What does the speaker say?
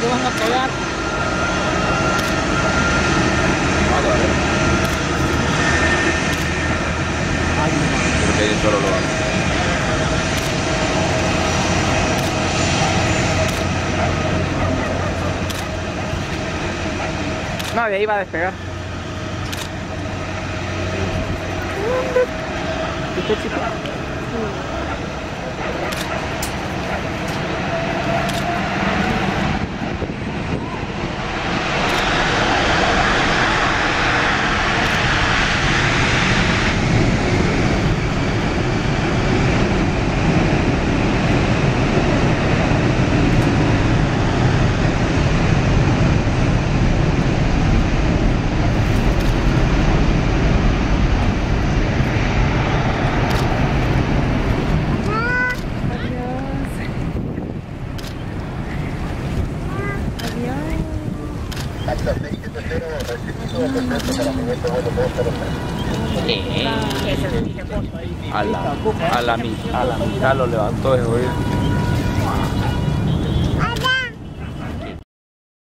¿dónde van a pegar? Vamos a ver. Ay, no. Porque solo lo. No, de ahí va a despegar. ¿Viste, chico? A la, a la, a la mitad lo levantó güey.